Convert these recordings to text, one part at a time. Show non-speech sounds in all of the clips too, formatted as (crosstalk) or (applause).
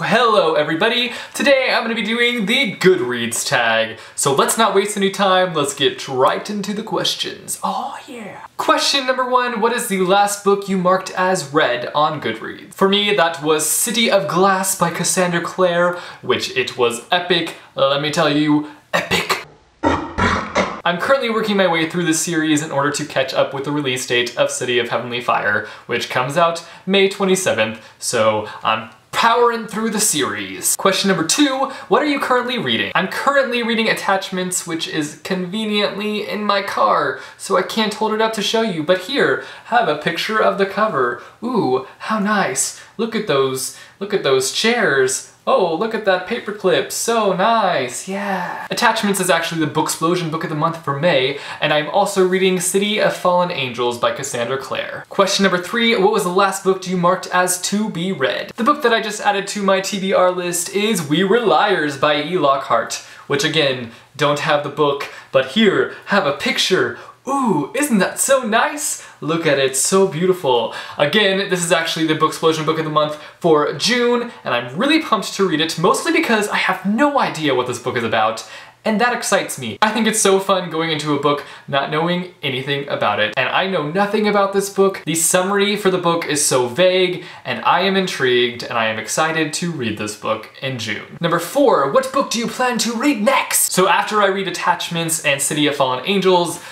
Hello everybody! Today I'm going to be doing the Goodreads tag. So let's not waste any time, let's get right into the questions. Oh yeah! Question number one, what is the last book you marked as read on Goodreads? For me, that was City of Glass by Cassandra Clare, which it was epic. Let me tell you, epic! I'm currently working my way through the series in order to catch up with the release date of City of Heavenly Fire, which comes out May 27th, so I'm powering through the series. Question number two, what are you currently reading? I'm currently reading Attachments, which is conveniently in my car, so I can't hold it up to show you, but here, have a picture of the cover. Ooh, how nice. Look at those, look at those chairs. Oh, look at that paperclip, so nice, yeah. Attachments is actually the Booksplosion book of the month for May, and I'm also reading City of Fallen Angels by Cassandra Clare. Question number three, what was the last book you marked as to be read? The book that I just added to my TBR list is We Were Liars by E. Lockhart, which again, don't have the book, but here, have a picture. Ooh, isn't that so nice? Look at it, so beautiful. Again, this is actually the Booksplosion Book of the Month for June, and I'm really pumped to read it, mostly because I have no idea what this book is about, and that excites me. I think it's so fun going into a book not knowing anything about it, and I know nothing about this book. The summary for the book is so vague, and I am intrigued, and I am excited to read this book in June. Number four, what book do you plan to read next? So after I read Attachments and City of Fallen Angels,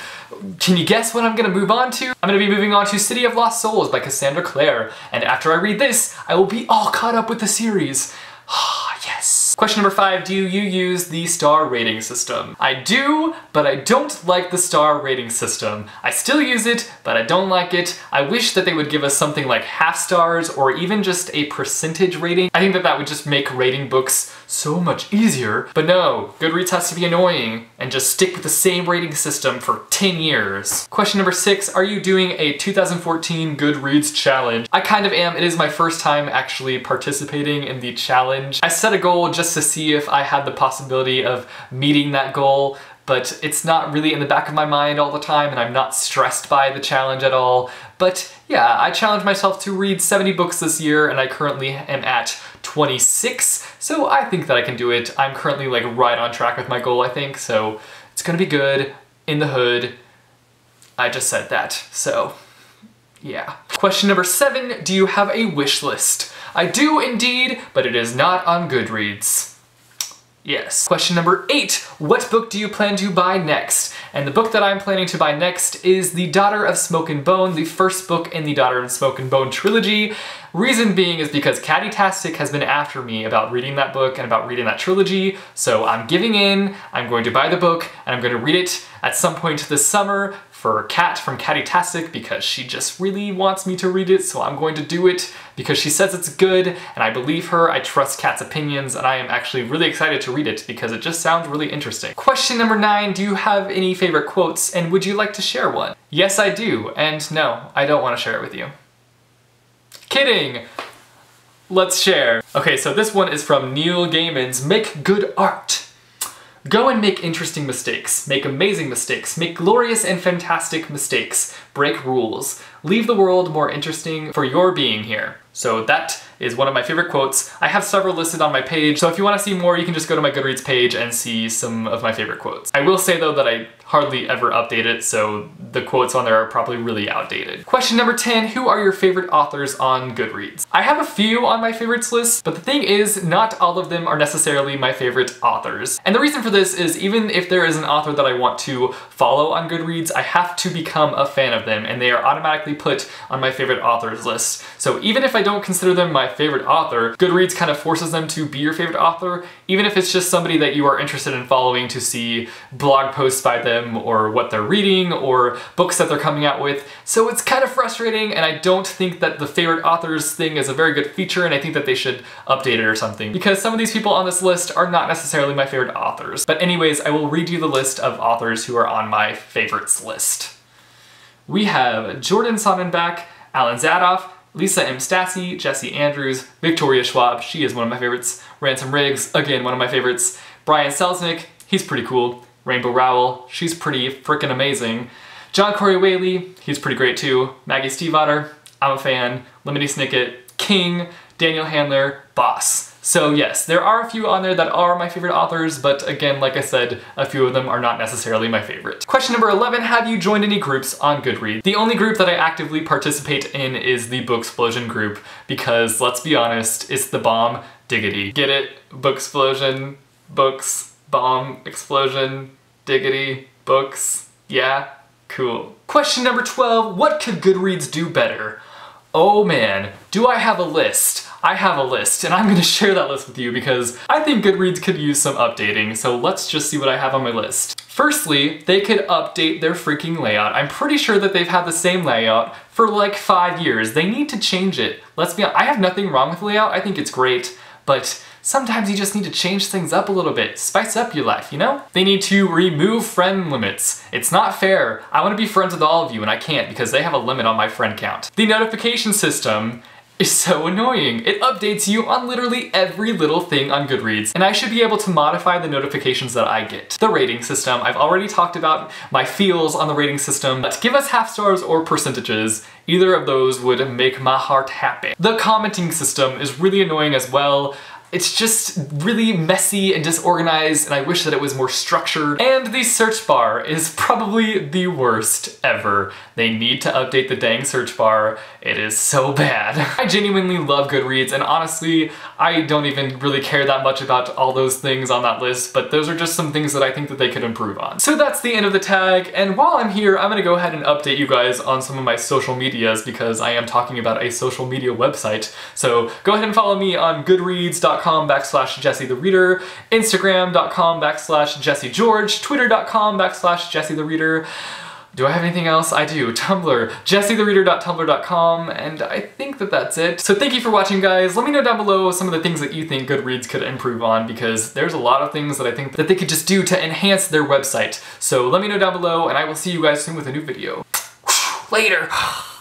can you guess what I'm gonna move on to? I'm gonna be moving on to City of Lost Souls by Cassandra Clare, and after I read this, I will be all caught up with the series. Question number five, do you use the star rating system? I do, but I don't like the star rating system. I still use it, but I don't like it. I wish that they would give us something like half stars or even just a percentage rating. I think that that would just make rating books so much easier. But no, Goodreads has to be annoying and just stick with the same rating system for 10 years. Question number six, are you doing a 2014 Goodreads challenge? I kind of am. It is my first time actually participating in the challenge. I set a goal just to see if I had the possibility of meeting that goal but it's not really in the back of my mind all the time and I'm not stressed by the challenge at all. But yeah, I challenged myself to read 70 books this year and I currently am at 26, so I think that I can do it. I'm currently like right on track with my goal, I think, so it's gonna be good in the hood. I just said that, so yeah. Question number seven, do you have a wish list? I do indeed, but it is not on Goodreads. Yes. Question number eight, what book do you plan to buy next? And the book that I'm planning to buy next is The Daughter of Smoke and Bone, the first book in the Daughter of Smoke and Bone trilogy. Reason being is because Katytastic has been after me about reading that book and about reading that trilogy, so I'm giving in, I'm going to buy the book, and I'm going to read it at some point this summer for Kat from Tastic because she just really wants me to read it, so I'm going to do it because she says it's good, and I believe her, I trust Kat's opinions, and I am actually really excited to read it because it just sounds really interesting. Question number nine, do you have any favorite quotes, and would you like to share one? Yes, I do, and no, I don't want to share it with you. Kidding! Let's share. Okay, so this one is from Neil Gaiman's Make Good Art. Go and make interesting mistakes, make amazing mistakes, make glorious and fantastic mistakes, break rules, leave the world more interesting for your being here. So that is one of my favorite quotes. I have several listed on my page, so if you want to see more, you can just go to my Goodreads page and see some of my favorite quotes. I will say though that I hardly ever update it, so the quotes on there are probably really outdated. Question number 10, who are your favorite authors on Goodreads? I have a few on my favorites list, but the thing is, not all of them are necessarily my favorite authors. And the reason for this is even if there is an author that I want to follow on Goodreads, I have to become a fan of them, and they are automatically put on my favorite authors list. So even if I don't consider them my favorite author, Goodreads kind of forces them to be your favorite author, even if it's just somebody that you are interested in following to see blog posts by them or what they're reading or books that they're coming out with. So it's kind of frustrating and I don't think that the favorite authors thing is a very good feature and I think that they should update it or something because some of these people on this list are not necessarily my favorite authors. But anyways, I will read you the list of authors who are on my favorites list. We have Jordan Sonnenblick, Allen Zadoff, Lisa M. Stasse, Jesse Andrews, Victoria Schwab, she is one of my favorites, Ransom Riggs, again one of my favorites, Brian Selznick, he's pretty cool, Rainbow Rowell, she's pretty freaking amazing. John Corey Whaley, he's pretty great too. Maggie Stiefvater, I'm a fan. Lemony Snicket, King, Daniel Handler, Boss. So yes, there are a few on there that are my favorite authors, but again, like I said, a few of them are not necessarily my favorite. Question number 11, have you joined any groups on Goodreads? The only group that I actively participate in is the Booksplosion group, because let's be honest, it's the bomb diggity. Get it? Booksplosion, books, bomb, explosion, diggity, books, yeah? Cool. Question number 12, what could Goodreads do better? Oh man, do I have a list? I have a list, and I'm gonna (laughs) share that list with you because I think Goodreads could use some updating, so let's just see what I have on my list. Firstly, they could update their freaking layout. I'm pretty sure that they've had the same layout for like five years. They need to change it. Let's be honest, I have nothing wrong with layout, I think it's great, but sometimes you just need to change things up a little bit, spice up your life, you know? They need to remove friend limits. It's not fair. I want to be friends with all of you and I can't because they have a limit on my friend count. The notification system is so annoying. It updates you on literally every little thing on Goodreads, and I should be able to modify the notifications that I get. The rating system, I've already talked about my feels on the rating system, but give us half stars or percentages. Either of those would make my heart happy. The commenting system is really annoying as well. It's just really messy and disorganized and I wish that it was more structured. And the search bar is probably the worst ever. They need to update the dang search bar. It is so bad. (laughs) I genuinely love Goodreads and honestly, I don't even really care that much about all those things on that list, but those are just some things that I think that they could improve on. So that's the end of the tag, and while I'm here, I'm gonna go ahead and update you guys on some of my social medias because I am talking about a social media website. So go ahead and follow me on goodreads.com facebook.com backslash Jesse the Reader, instagram.com backslash Jesse George, twitter.com backslash Jesse the Reader. Do I have anything else? I do. Tumblr, jessethereader.tumblr.com, and I think that that's it. So thank you for watching, guys. Let me know down below some of the things that you think Goodreads could improve on, because there's a lot of things that I think that they could just do to enhance their website. So let me know down below, and I will see you guys soon with a new video. (sighs) Later! (sighs)